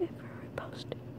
it for.